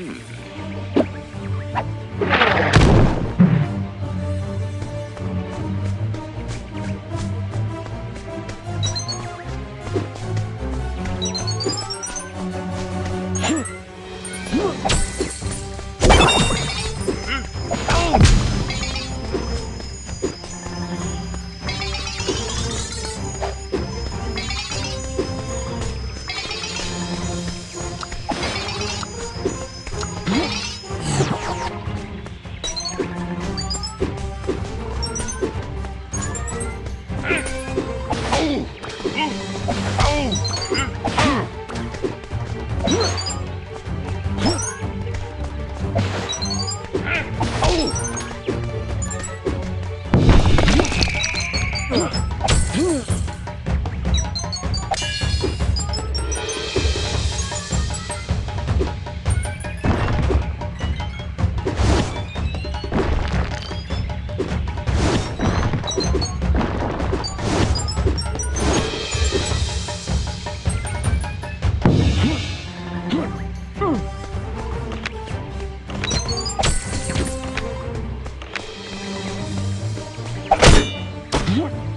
Ugh! Huh? Yeah.